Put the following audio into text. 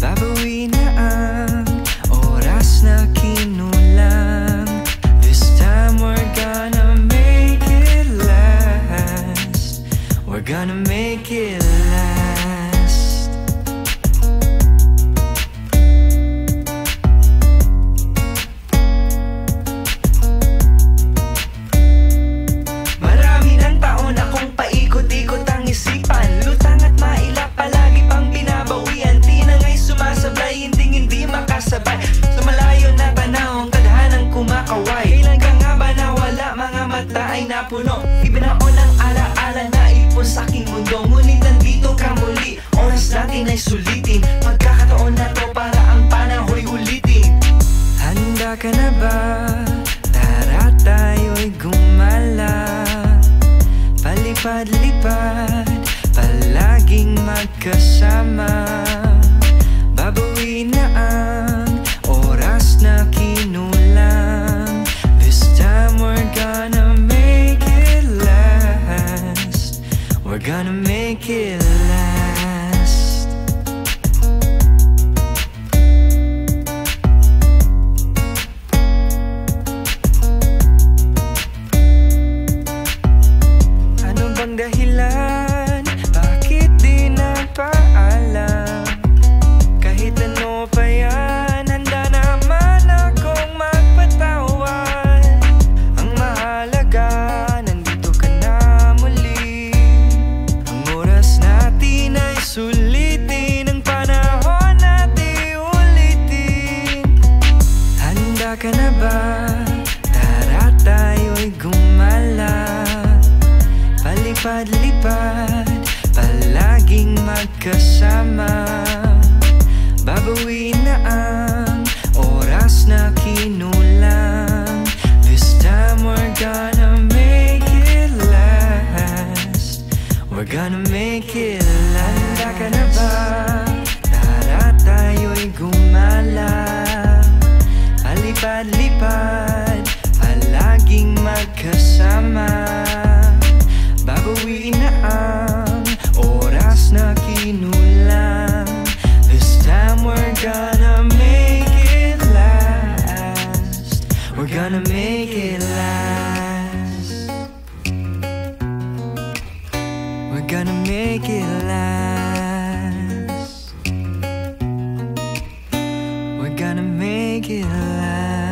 Babawi na ang oras na kinuha. Napuno. Ibinaon ang alaala na ipon sa aking mundo. Ngunit nandito ka muli. Oras natin ay sulitin. Pagkakataon na to para ang panahoy ulitin. Handa ka na ba? We're gonna make it last Ano bang dahilan? Magkasama Babawi na ang oras na kinulang. This time we're gonna make it last. We're gonna make it last. Handa ka na ba? gonna make it last. We're gonna make it last.